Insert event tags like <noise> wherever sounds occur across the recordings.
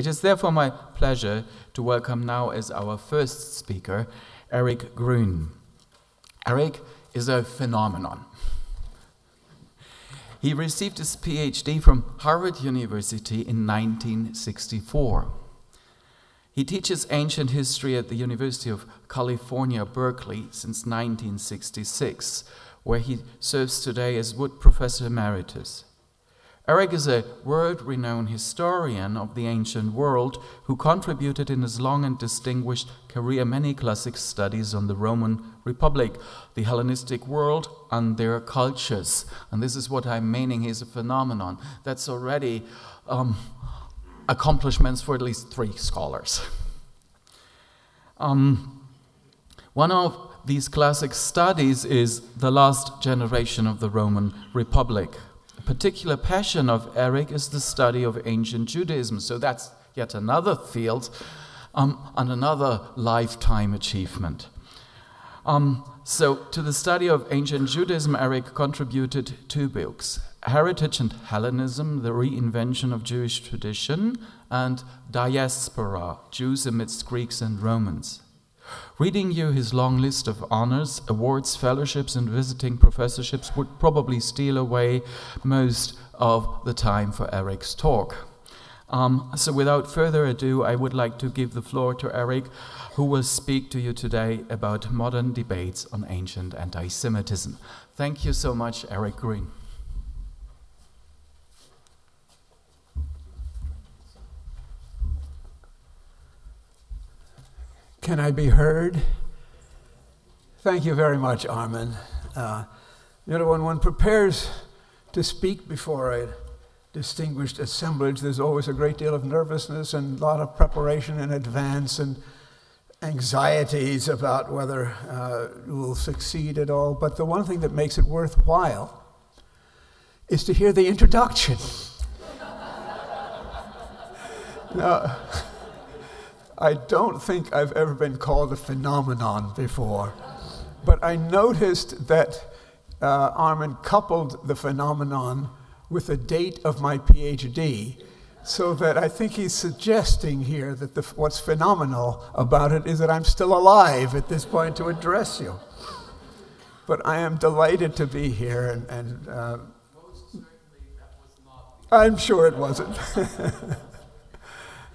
It is therefore my pleasure to welcome now as our first speaker Erich Gruen. Erich is a phenomenon. He received his PhD from Harvard University in 1964. He teaches ancient history at the University of California, Berkeley since 1966, where he serves today as Wood Professor Emeritus. Erich is a world renowned historian of the ancient world who contributed in his long and distinguished career many classic studies on the Roman Republic, the Hellenistic world, and their cultures. And this is what I'm meaning, he's a phenomenon. That's already um, accomplishments for at least three scholars. Um, one of these classic studies is the last generation of the Roman Republic. A particular passion of Erich is the study of ancient Judaism, so that's yet another field um, and another lifetime achievement. Um, so, to the study of ancient Judaism, Eric contributed two books Heritage and Hellenism, the reinvention of Jewish tradition, and Diaspora, Jews amidst Greeks and Romans. Reading you his long list of honors, awards, fellowships, and visiting professorships would probably steal away most of the time for Erich's talk. Um, so, without further ado, I would like to give the floor to Erich, who will speak to you today about modern debates on ancient anti Semitism. Thank you so much, Erich Gruen. Can I be heard? Thank you very much, Armin. Uh, you know, when one prepares to speak before a distinguished assemblage, there's always a great deal of nervousness and a lot of preparation in advance and anxieties about whether uh, you will succeed at all. But the one thing that makes it worthwhile is to hear the introduction. <laughs> now, I don't think I've ever been called a phenomenon before, but I noticed that uh, Armin coupled the phenomenon with the date of my PhD, so that I think he's suggesting here that the, what's phenomenal about it is that I'm still alive at this point to address you. But I am delighted to be here, and, and uh, I'm sure it wasn't. <laughs>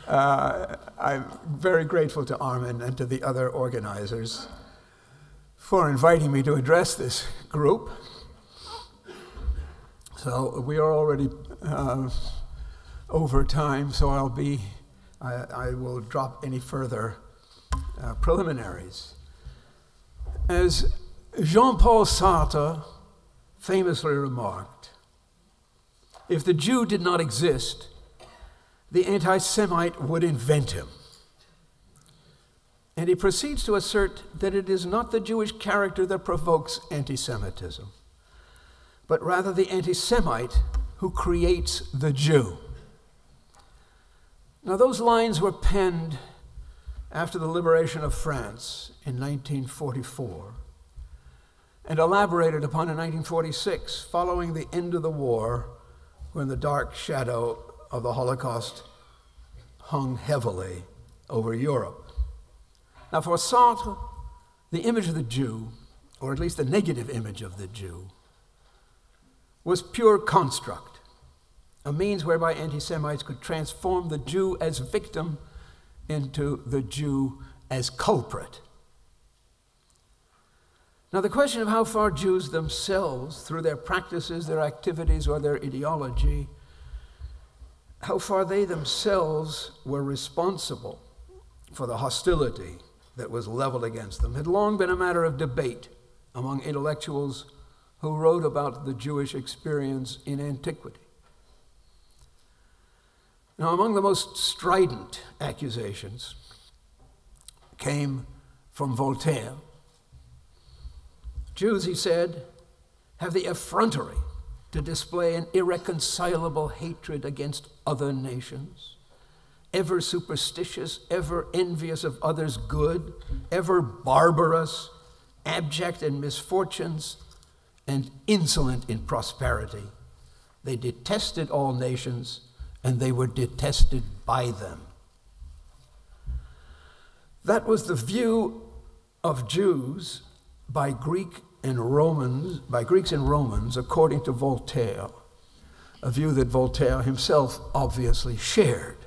Uh, I'm very grateful to Armin and to the other organizers for inviting me to address this group. So we are already uh, over time, so I'll be, I, I will drop any further uh, preliminaries. As Jean Paul Sartre famously remarked, if the Jew did not exist, the anti Semite would invent him. And he proceeds to assert that it is not the Jewish character that provokes anti Semitism, but rather the anti Semite who creates the Jew. Now, those lines were penned after the liberation of France in 1944 and elaborated upon in 1946 following the end of the war when the dark shadow of the Holocaust hung heavily over Europe. Now, for Sartre, the image of the Jew, or at least the negative image of the Jew, was pure construct, a means whereby anti Semites could transform the Jew as victim into the Jew as culprit. Now, the question of how far Jews themselves, through their practices, their activities, or their ideology, how far they themselves were responsible for the hostility that was leveled against them had long been a matter of debate among intellectuals who wrote about the Jewish experience in antiquity. Now, among the most strident accusations came from Voltaire. Jews, he said, have the effrontery to display an irreconcilable hatred against other nations, ever superstitious, ever envious of others' good, ever barbarous, abject in misfortunes, and insolent in prosperity. They detested all nations, and they were detested by them. That was the view of Jews by Greek and Romans, by Greeks and Romans, according to Voltaire, a view that Voltaire himself obviously shared.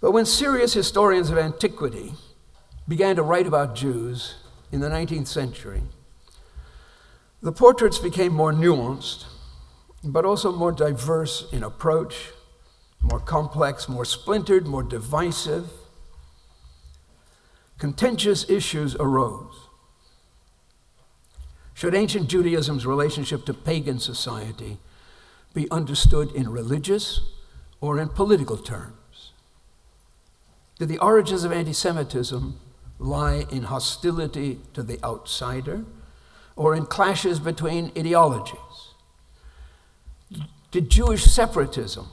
But when serious historians of antiquity began to write about Jews in the 19th century, the portraits became more nuanced, but also more diverse in approach, more complex, more splintered, more divisive. Contentious issues arose. Should ancient Judaism's relationship to pagan society be understood in religious or in political terms? Did the origins of anti Semitism lie in hostility to the outsider or in clashes between ideologies? Did Jewish separatism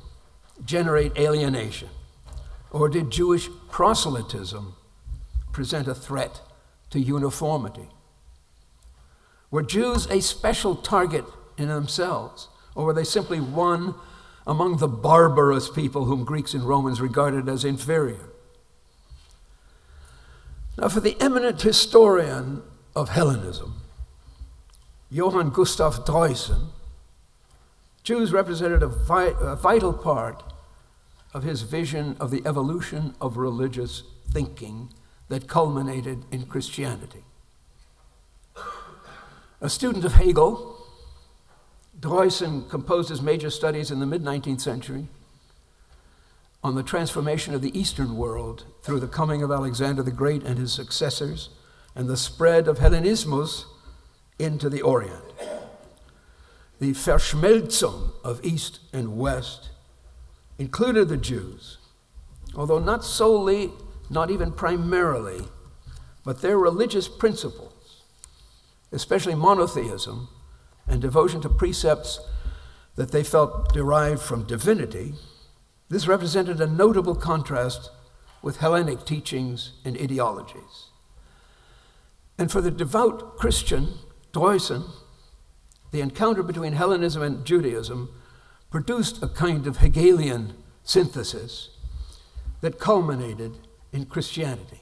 generate alienation? Or did Jewish proselytism present a threat to uniformity? Were Jews a special target in themselves, or were they simply one among the barbarous people whom Greeks and Romans regarded as inferior? Now, for the eminent historian of Hellenism, Johann Gustav Droysen, Jews represented a, vi- a vital part of his vision of the evolution of religious thinking that culminated in Christianity. A student of Hegel, Droysen composed his major studies in the mid 19th century on the transformation of the Eastern world through the coming of Alexander the Great and his successors and the spread of Hellenismus into the Orient. The Verschmelzung of East and West included the Jews, although not solely, not even primarily, but their religious principles, especially monotheism and devotion to precepts that they felt derived from divinity, this represented a notable contrast with Hellenic teachings and ideologies. And for the devout Christian, Droysen, the encounter between Hellenism and Judaism produced a kind of Hegelian synthesis that culminated in Christianity.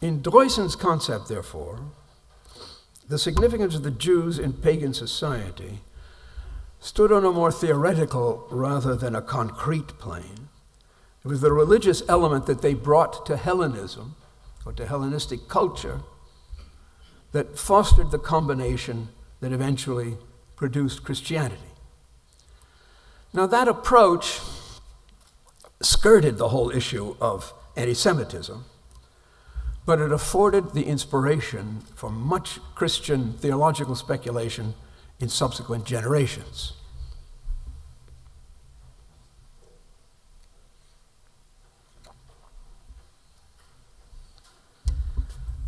In Droysen's concept, therefore, the significance of the Jews in pagan society stood on a more theoretical rather than a concrete plane. It was the religious element that they brought to Hellenism, or to Hellenistic culture, that fostered the combination that eventually produced Christianity. Now, that approach skirted the whole issue of anti Semitism, but it afforded the inspiration for much Christian theological speculation in subsequent generations.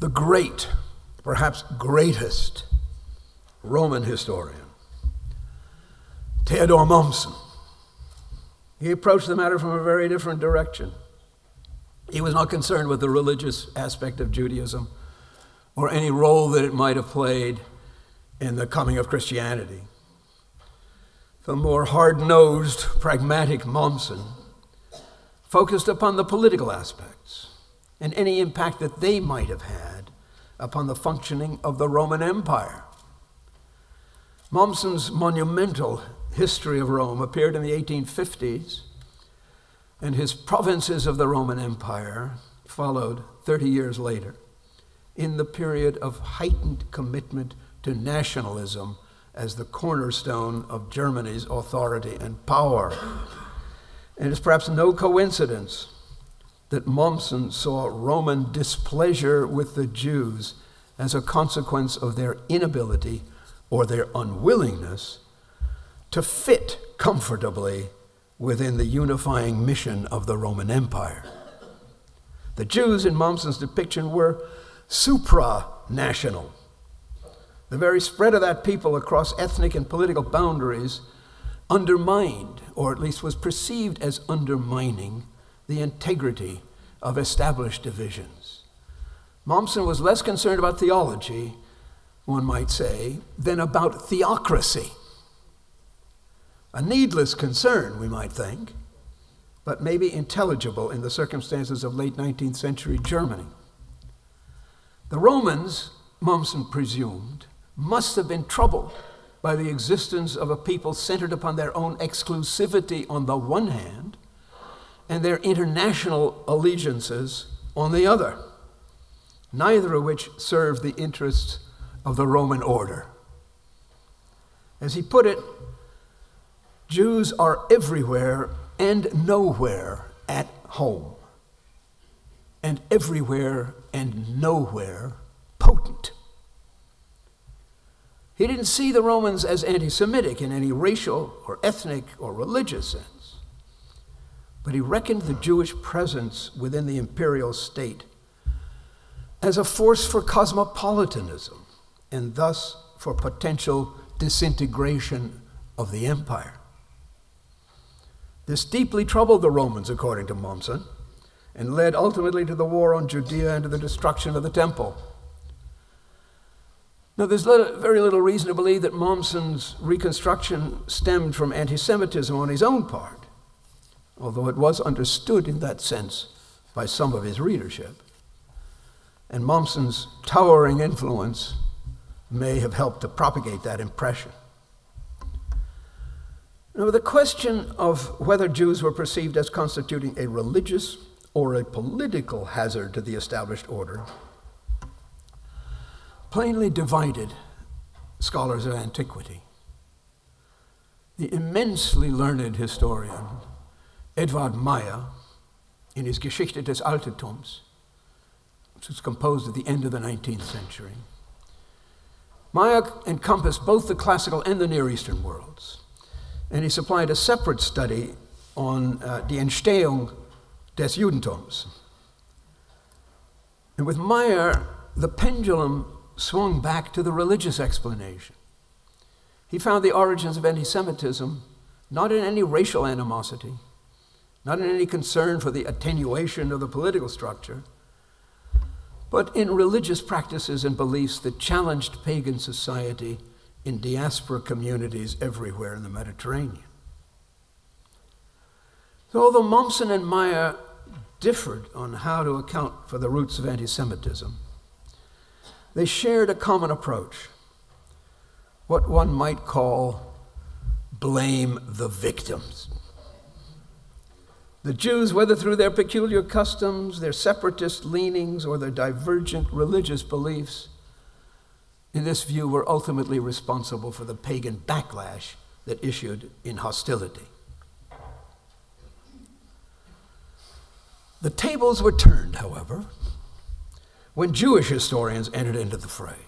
The great perhaps greatest Roman historian, Theodor Mommsen. He approached the matter from a very different direction. He was not concerned with the religious aspect of Judaism or any role that it might have played in the coming of Christianity. The more hard nosed, pragmatic Mommsen focused upon the political aspects and any impact that they might have had upon the functioning of the Roman Empire. Mommsen's monumental history of Rome appeared in the 1850s, and his provinces of the Roman Empire followed 30 years later in the period of heightened commitment to nationalism as the cornerstone of Germany's authority and power. And it's perhaps no coincidence that Mommsen saw Roman displeasure with the Jews as a consequence of their inability or their unwillingness to fit comfortably within the unifying mission of the Roman Empire. The Jews in Mommsen's depiction were supranational. The very spread of that people across ethnic and political boundaries undermined, or at least was perceived as undermining, the integrity of established divisions. Mommsen was less concerned about theology, one might say, than about theocracy. A needless concern, we might think, but maybe intelligible in the circumstances of late 19th century Germany. The Romans, Mommsen presumed, must have been troubled by the existence of a people centered upon their own exclusivity on the one hand and their international allegiances on the other, neither of which served the interests of the Roman order. As he put it, Jews are everywhere and nowhere at home, and everywhere and nowhere potent. He didn't see the Romans as anti Semitic in any racial or ethnic or religious sense, but he reckoned the Jewish presence within the imperial state as a force for cosmopolitanism and thus for potential disintegration of the empire. This deeply troubled the Romans, according to Mommsen, and led ultimately to the war on Judea and to the destruction of the temple. Now, there's little, very little reason to believe that Mommsen's reconstruction stemmed from anti Semitism on his own part, although it was understood in that sense by some of his readership. And Mommsen's towering influence may have helped to propagate that impression. Now, the question of whether Jews were perceived as constituting a religious or a political hazard to the established order plainly divided scholars of antiquity. The immensely learned historian Eduard Meyer, in his Geschichte des Altertums, which was composed at the end of the 19th century, Meyer encompassed both the classical and the Near Eastern worlds, and he supplied a separate study on uh, die Entstehung des Judentums. And with Meyer, the pendulum swung back to the religious explanation. He found the origins of anti Semitism not in any racial animosity, not in any concern for the attenuation of the political structure, but in religious practices and beliefs that challenged pagan society in diaspora communities everywhere in the Mediterranean. So, although Mommsen and Meyer differed on how to account for the roots of anti Semitism, they shared a common approach, what one might call blame the victims. The Jews, whether through their peculiar customs, their separatist leanings, or their divergent religious beliefs, in this view were ultimately responsible for the pagan backlash that issued in hostility. The tables were turned, however, when Jewish historians entered into the fray.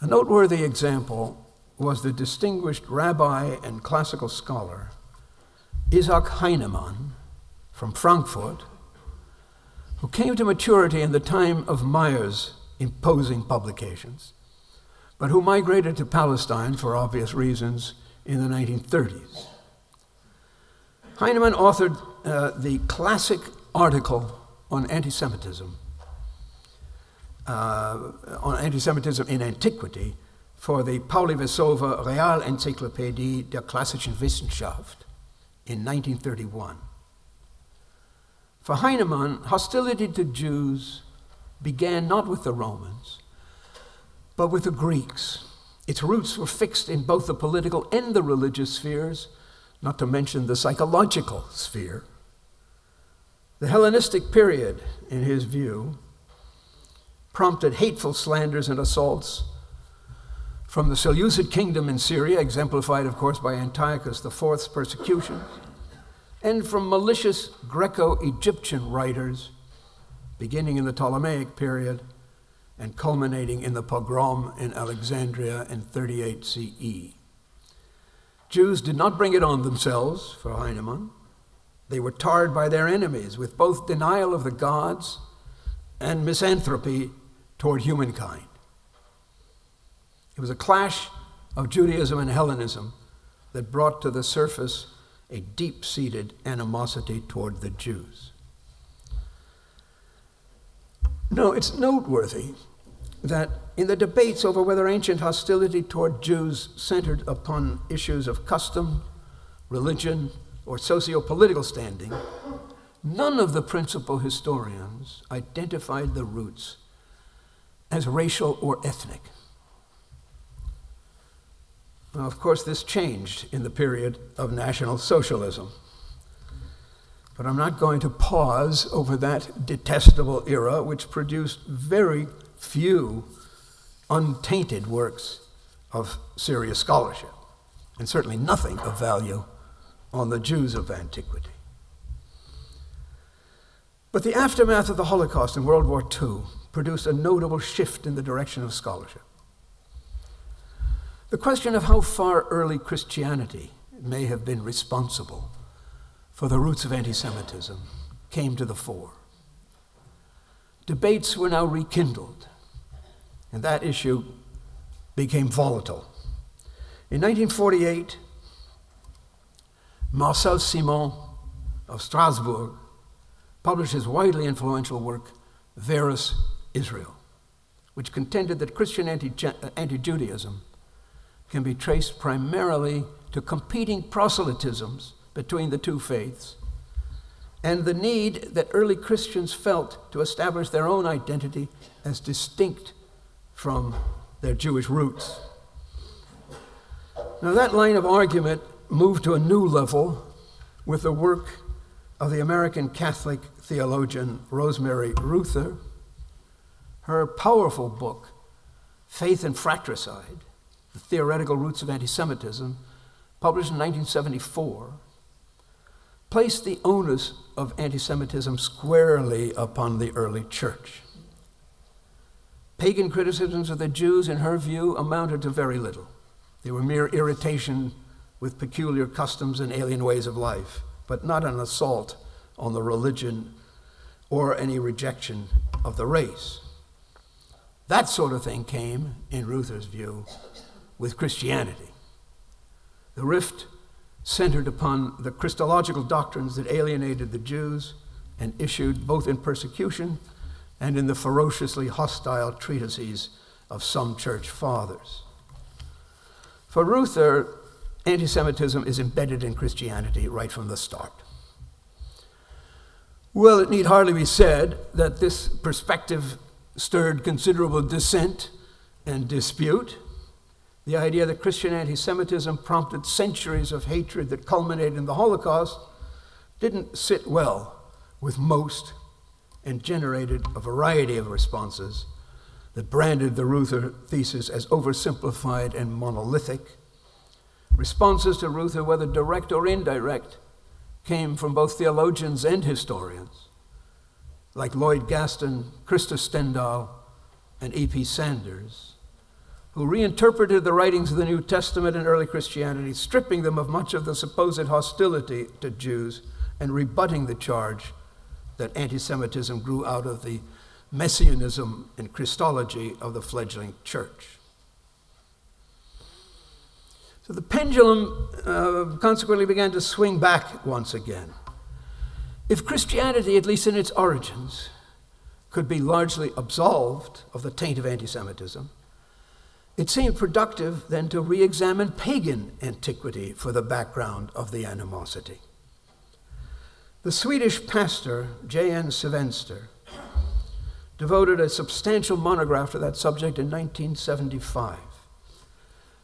A noteworthy example was the distinguished rabbi and classical scholar Isaac Heinemann from Frankfurt, who came to maturity in the time of Meyer's imposing publications, but who migrated to Palestine for obvious reasons in the 1930s. Heinemann authored uh, the classic article on anti Semitism, uh, on anti Semitism in antiquity for the Pauly-Wissowa Realenzyklopädie der klassischen Wissenschaft in 1931. For Heinemann, hostility to Jews began not with the Romans, but with the Greeks. Its roots were fixed in both the political and the religious spheres, not to mention the psychological sphere. The Hellenistic period, in his view, prompted hateful slanders and assaults from the Seleucid kingdom in Syria, exemplified, of course, by Antiochus IV's persecutions, and from malicious Greco Egyptian writers, beginning in the Ptolemaic period and culminating in the pogrom in Alexandria in 38 CE. Jews did not bring it on themselves, for Heinemann. They were tarred by their enemies with both denial of the gods and misanthropy toward humankind. It was a clash of Judaism and Hellenism that brought to the surface a deep seated animosity toward the Jews. No, it's noteworthy that in the debates over whether ancient hostility toward Jews centered upon issues of custom, religion, or socio political standing, none of the principal historians identified the roots as racial or ethnic. Now, of course, this changed in the period of National Socialism. But I'm not going to pause over that detestable era, which produced very few untainted works of serious scholarship, and certainly nothing of value on the Jews of antiquity. But the aftermath of the Holocaust and World War II produced a notable shift in the direction of scholarship. The question of how far early Christianity may have been responsible for the roots of anti Semitism came to the fore. Debates were now rekindled, and that issue became volatile. In 1948, Marcel Simon of Strasbourg published his widely influential work, Verus Israel, which contended that Christian anti Judaism can be traced primarily to competing proselytisms between the two faiths and the need that early Christians felt to establish their own identity as distinct from their Jewish roots. Now, that line of argument moved to a new level with the work of the American Catholic theologian Rosemary Ruether. Her powerful book, Faith and Fratricide The Theoretical Roots of Anti Semitism, published in 1974, placed the onus of anti Semitism squarely upon the early church. Pagan criticisms of the Jews, in her view, amounted to very little. They were mere irritation with peculiar customs and alien ways of life, but not an assault on the religion or any rejection of the race. That sort of thing came, in Ruether's view, with Christianity. The rift centered upon the Christological doctrines that alienated the Jews and issued both in persecution and in the ferociously hostile treatises of some church fathers. For Ruether, anti Semitism is embedded in Christianity right from the start. Well, it need hardly be said that this perspective stirred considerable dissent and dispute. The idea that Christian anti Semitism prompted centuries of hatred that culminated in the Holocaust didn't sit well with most and generated a variety of responses that branded the Ruether thesis as oversimplified and monolithic. Responses to Ruether, whether direct or indirect, came from both theologians and historians, like Lloyd Gaston, Krister Stendahl, and E.P. Sanders who reinterpreted the writings of the New Testament and early Christianity, stripping them of much of the supposed hostility to Jews and rebutting the charge that anti Semitism grew out of the messianism and Christology of the fledgling church. So the pendulum uh, consequently began to swing back once again. If Christianity, at least in its origins, could be largely absolved of the taint of anti Semitism, it seemed productive then to re examine pagan antiquity for the background of the animosity. The Swedish pastor, J.N. Sevenster, devoted a substantial monograph to that subject in 1975.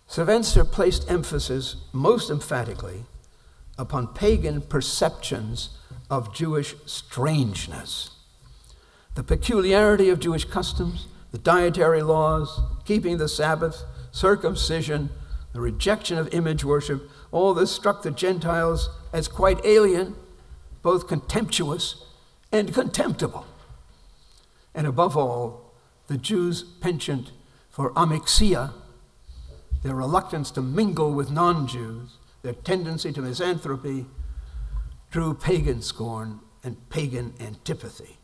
Sevenster placed emphasis most emphatically upon pagan perceptions of Jewish strangeness, the peculiarity of Jewish customs, the dietary laws, keeping the Sabbath, circumcision, the rejection of image worship, all this struck the Gentiles as quite alien, both contemptuous and contemptible. And above all, the Jews' penchant for amixia, their reluctance to mingle with non Jews, their tendency to misanthropy, drew pagan scorn and pagan antipathy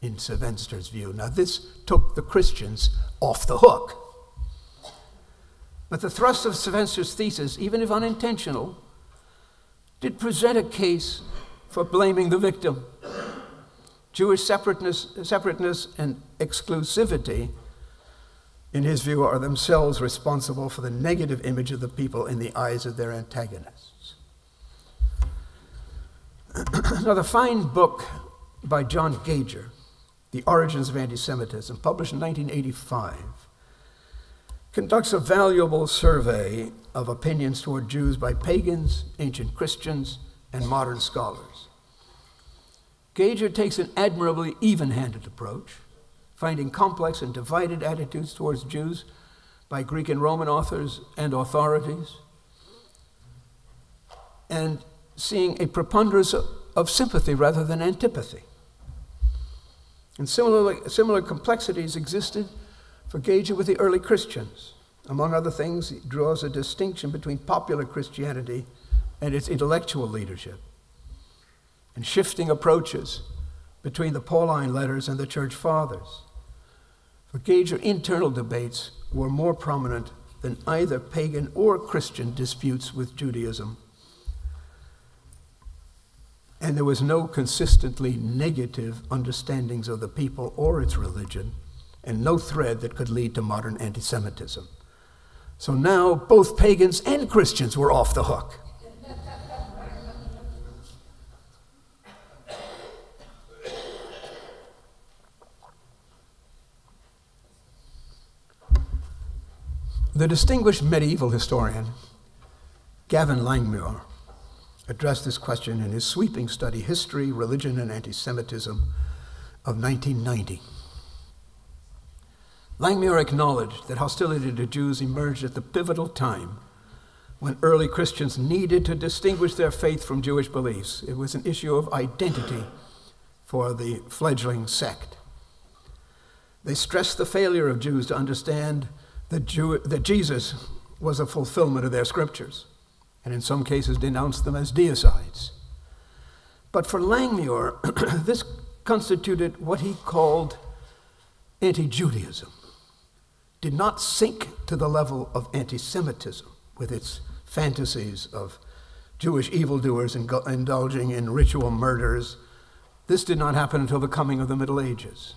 in Sevenster's view. Now, this took the Christians off the hook. But the thrust of Sevenster's thesis, even if unintentional, did present a case for blaming the victim. Jewish separateness, separateness and exclusivity, in his view, are themselves responsible for the negative image of the people in the eyes of their antagonists. <clears throat> now, the fine book by John Gager, The Origins of Anti Semitism, published in 1985, conducts a valuable survey of opinions toward Jews by pagans, ancient Christians, and modern scholars. Gager takes an admirably even handed approach, finding complex and divided attitudes towards Jews by Greek and Roman authors and authorities, and seeing a preponderance of sympathy rather than antipathy. And similarly, similar complexities existed for Gager with the early Christians. Among other things, he draws a distinction between popular Christianity and its intellectual leadership, and shifting approaches between the Pauline letters and the church fathers. For Gager, internal debates were more prominent than either pagan or Christian disputes with Judaism. And there was no consistently negative understandings of the people or its religion, and no thread that could lead to modern anti Semitism. So now both pagans and Christians were off the hook. The distinguished medieval historian Gavin Langmuir addressed this question in his sweeping study, History, Religion, and Anti Semitism of 1990. Langmuir acknowledged that hostility to Jews emerged at the pivotal time when early Christians needed to distinguish their faith from Jewish beliefs. It was an issue of identity for the fledgling sect. They stressed the failure of Jews to understand that, Jew, that Jesus was a fulfillment of their scriptures, and in some cases denounced them as deicides. But for Langmuir, <clears throat> this constituted what he called anti Judaism, did not sink to the level of anti Semitism with its fantasies of Jewish evildoers indulging in ritual murders. This did not happen until the coming of the Middle Ages.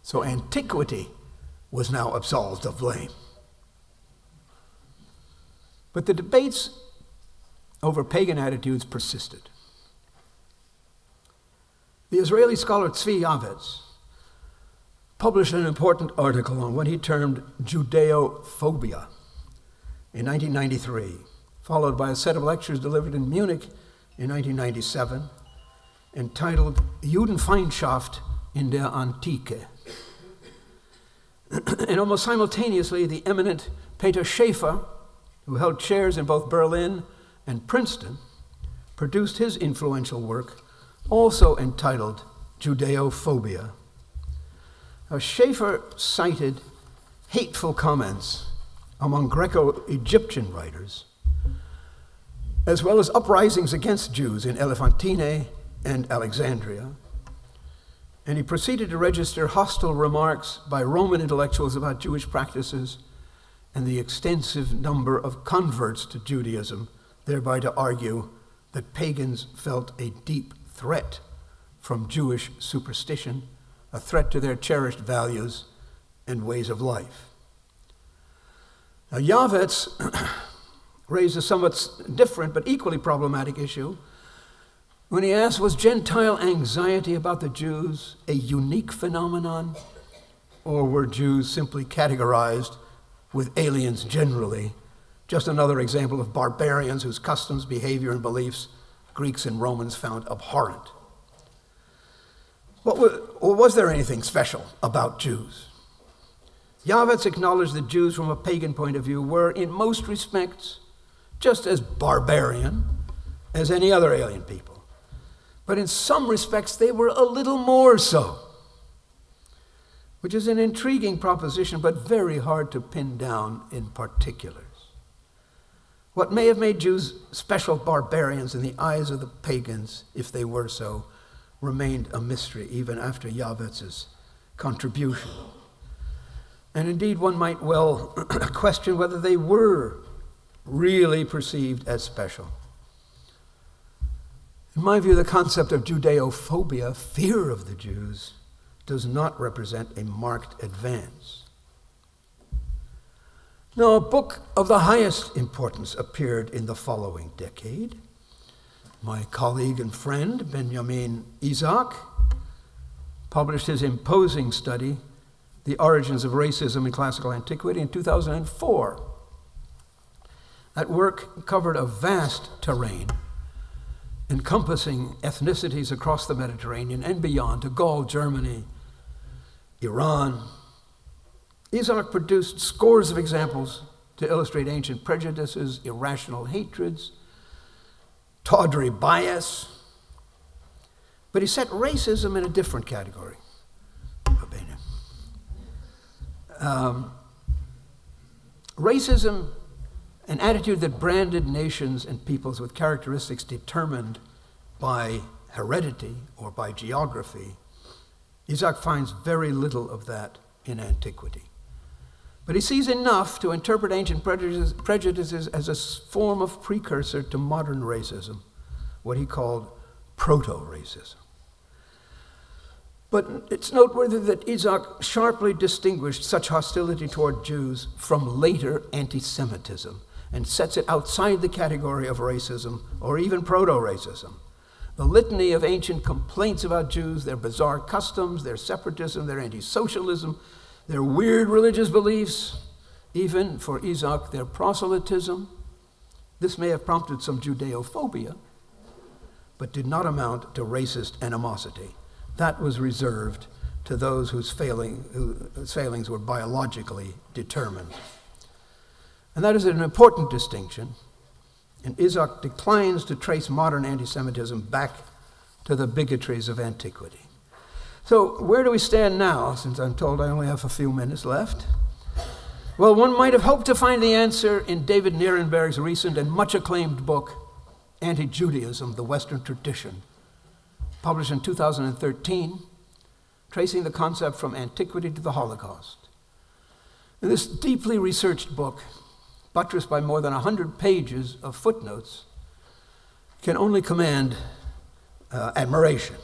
So antiquity was now absolved of blame. But the debates over pagan attitudes persisted. The Israeli scholar Zvi Yavetz published an important article on what he termed Judeophobia in 1993, followed by a set of lectures delivered in Munich in 1997 entitled Judenfeindschaft in der Antike <clears throat> and almost simultaneously, the eminent Peter Schaefer, who held chairs in both Berlin and Princeton, produced his influential work, also entitled Judeophobia. Now, Schaefer cited hateful comments among Greco Egyptian writers, as well as uprisings against Jews in Elephantine and Alexandria, and he proceeded to register hostile remarks by Roman intellectuals about Jewish practices and the extensive number of converts to Judaism, thereby to argue that pagans felt a deep threat from Jewish superstition, a threat to their cherished values and ways of life. Now, Yavetz <clears throat> raised a somewhat different but equally problematic issue when he asked, Was Gentile anxiety about the Jews a unique phenomenon? Or were Jews simply categorized with aliens generally? Just another example of barbarians whose customs, behavior, and beliefs Greeks and Romans found abhorrent. What was, was there anything special about Jews? Yavetz acknowledged that Jews, from a pagan point of view, were, in most respects, just as barbarian as any other alien people. But in some respects, they were a little more so, which is an intriguing proposition, but very hard to pin down in particulars. What may have made Jews special barbarians in the eyes of the pagans, if they were so, remained a mystery even after Yavetz's contribution. And indeed, one might well <clears throat> question whether they were really perceived as special. In my view, the concept of Judeophobia, fear of the Jews, does not represent a marked advance. Now, a book of the highest importance appeared in the following decade my colleague and friend, Benjamin Isaac, published his imposing study, The Origins of Racism in Classical Antiquity, in 2004. That work covered a vast terrain encompassing ethnicities across the Mediterranean and beyond to Gaul, Germany, Iran. Isaac produced scores of examples to illustrate ancient prejudices, irrational hatreds, tawdry bias. But he set racism in a different category. Um, racism, an attitude that branded nations and peoples with characteristics determined by heredity or by geography, Isaac finds very little of that in antiquity. But he sees enough to interpret ancient prejudices, prejudices as a form of precursor to modern racism, what he called proto racism. But it's noteworthy that Isaac sharply distinguished such hostility toward Jews from later anti Semitism and sets it outside the category of racism or even proto racism. The litany of ancient complaints about Jews, their bizarre customs, their separatism, their anti socialism, their weird religious beliefs, even for Isaac, their proselytism. This may have prompted some Judeophobia, but did not amount to racist animosity. That was reserved to those whose, failing, whose failings were biologically determined. And that is an important distinction. And Isaac declines to trace modern anti Semitism back to the bigotries of antiquity. So, where do we stand now, since I'm told I only have a few minutes left? Well, one might have hoped to find the answer in David Nirenberg's recent and much acclaimed book, Anti Judaism The Western Tradition, published in 2013, tracing the concept from antiquity to the Holocaust. In this deeply researched book, buttressed by more than 100 pages of footnotes, can only command uh, admiration.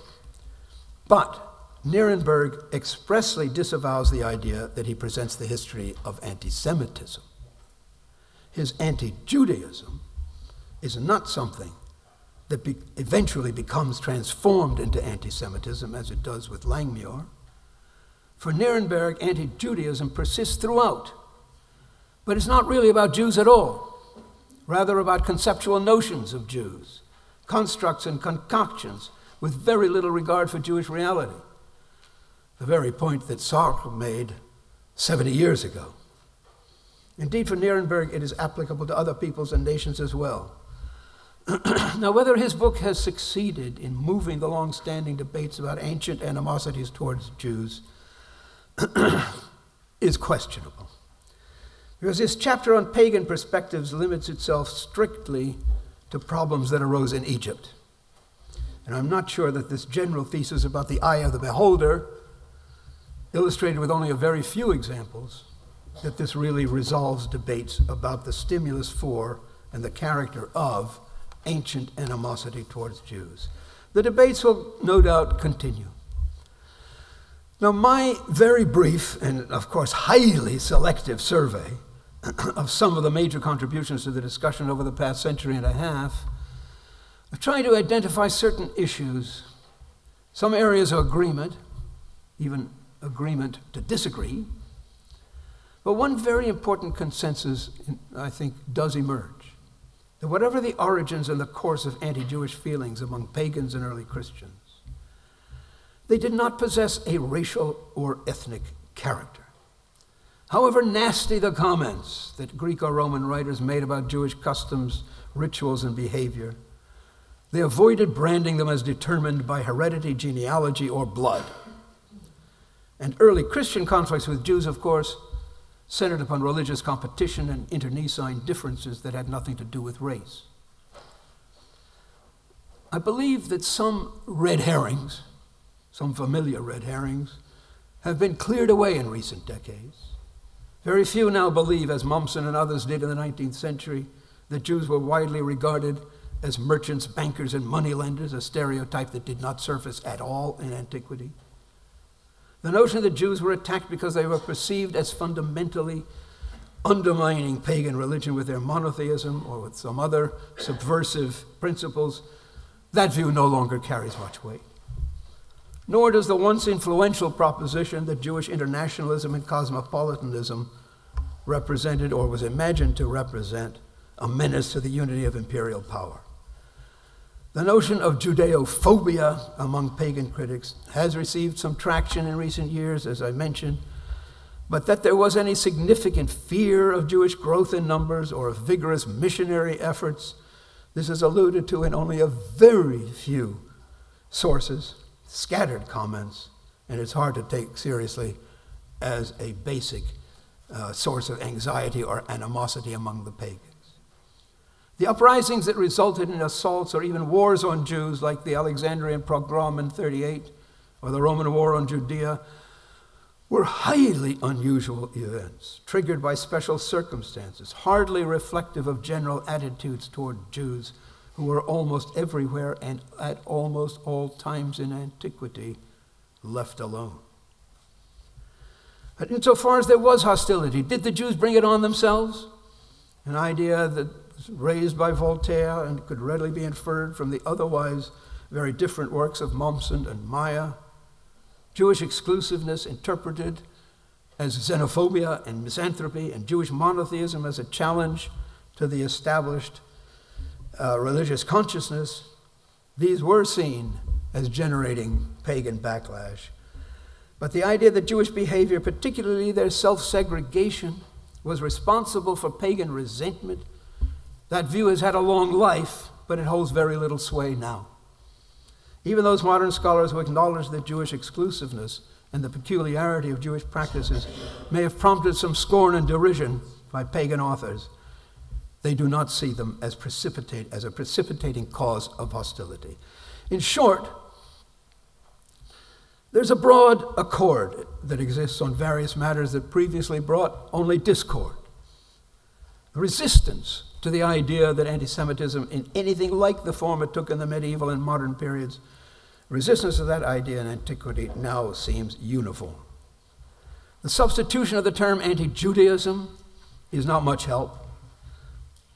But Nirenberg expressly disavows the idea that he presents the history of anti Semitism. His anti Judaism is not something that be eventually becomes transformed into anti Semitism, as it does with Langmuir. For Nirenberg, anti Judaism persists throughout. But it's not really about Jews at all, rather, about conceptual notions of Jews, constructs and concoctions with very little regard for Jewish reality the very point that Sartre made 70 years ago. Indeed, for Nirenberg, it is applicable to other peoples and nations as well. <clears throat> now, whether his book has succeeded in moving the long standing debates about ancient animosities towards Jews <clears throat> is questionable. Because this chapter on pagan perspectives limits itself strictly to problems that arose in Egypt. And I'm not sure that this general thesis about the eye of the beholder illustrated with only a very few examples, that this really resolves debates about the stimulus for and the character of ancient animosity towards Jews. The debates will no doubt continue. Now, my very brief and, of course, highly selective survey <clears throat> of some of the major contributions to the discussion over the past century and a half of trying to identify certain issues, some areas of agreement, even agreement to disagree. But one very important consensus, I think, does emerge that whatever the origins and the course of anti Jewish feelings among pagans and early Christians, they did not possess a racial or ethnic character. However nasty the comments that Greek or Roman writers made about Jewish customs, rituals, and behavior, they avoided branding them as determined by heredity, genealogy, or blood. And early Christian conflicts with Jews, of course, centered upon religious competition and internecine differences that had nothing to do with race. I believe that some red herrings, some familiar red herrings, have been cleared away in recent decades. Very few now believe, as Mommsen and others did in the 19th century, that Jews were widely regarded as merchants, bankers, and moneylenders, a stereotype that did not surface at all in antiquity. The notion that Jews were attacked because they were perceived as fundamentally undermining pagan religion with their monotheism or with some other subversive principles That view no longer carries much weight. Nor does the once influential proposition that Jewish internationalism and cosmopolitanism represented or was imagined to represent a menace to the unity of imperial power. The notion of Judeophobia among pagan critics has received some traction in recent years, as I mentioned, but that there was any significant fear of Jewish growth in numbers or of vigorous missionary efforts, this is alluded to in only a very few sources, scattered comments, and it's hard to take seriously as a basic uh, source of anxiety or animosity among the pagans. The uprisings that resulted in assaults or even wars on Jews, like the Alexandrian pogrom in 38 or the Roman war on Judea, were highly unusual events, triggered by special circumstances, hardly reflective of general attitudes toward Jews who were almost everywhere and at almost all times in antiquity left alone. But insofar as there was hostility, did the Jews bring it on themselves? An idea that raised by Voltaire and could readily be inferred from the otherwise very different works of Mommsen and Meyer. Jewish exclusiveness interpreted as xenophobia and misanthropy, and Jewish monotheism as a challenge to the established uh, religious consciousness, these were seen as generating pagan backlash. But the idea that Jewish behavior, particularly their self segregation, was responsible for pagan resentment, that view has had a long life, but it holds very little sway now. Even those modern scholars who acknowledge the Jewish exclusiveness and the peculiarity of Jewish practices may have prompted some scorn and derision by pagan authors, they do not see them as, precipitate, as a precipitating cause of hostility. In short, there's a broad accord that exists on various matters that previously brought only discord. Resistance to the idea that anti Semitism, in anything like the form it took in the medieval and modern periods, resistance to that idea in antiquity now seems uniform. The substitution of the term anti Judaism is not much help,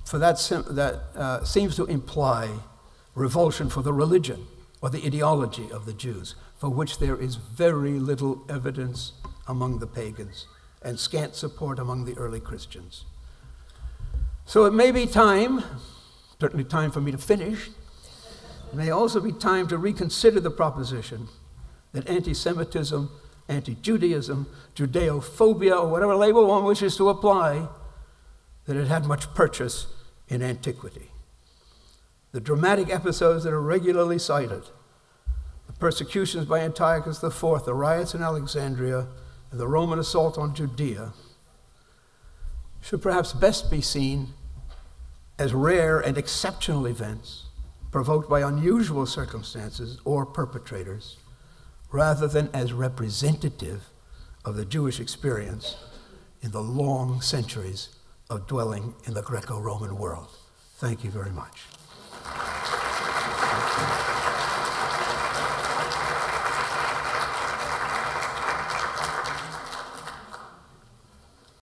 for that, that uh, seems to imply revulsion for the religion or the ideology of the Jews for which there is very little evidence among the pagans and scant support among the early Christians. So it may be time, certainly time for me to finish, it may also be time to reconsider the proposition that anti Semitism, anti Judaism, Judeophobia, or whatever label one wishes to apply, that it had much purchase in antiquity. The dramatic episodes that are regularly cited the persecutions by Antiochus IV, the riots in Alexandria, and the Roman assault on Judea should perhaps best be seen as rare and exceptional events provoked by unusual circumstances or perpetrators, rather than as representative of the Jewish experience in the long centuries of dwelling in the Greco Roman world. Thank you very much.